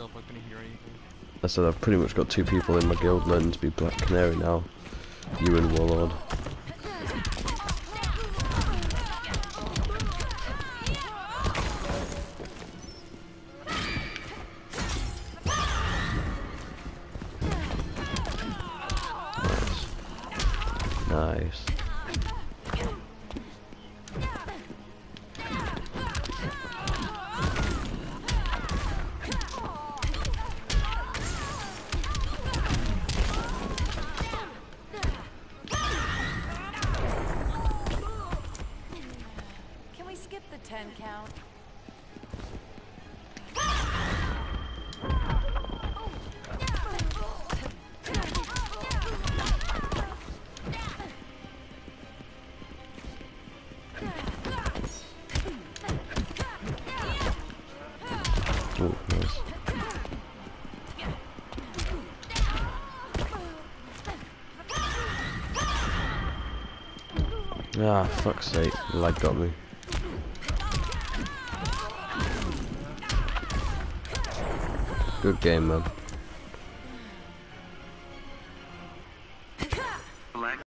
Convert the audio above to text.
myself, I couldn't hear anything. I said I've pretty much got two people in my guild learning to be Black Canary now. You and Warlord. Nice. Nice. Skip the 10 count? Ah, fuck's sake, the lag got me. Good game, man.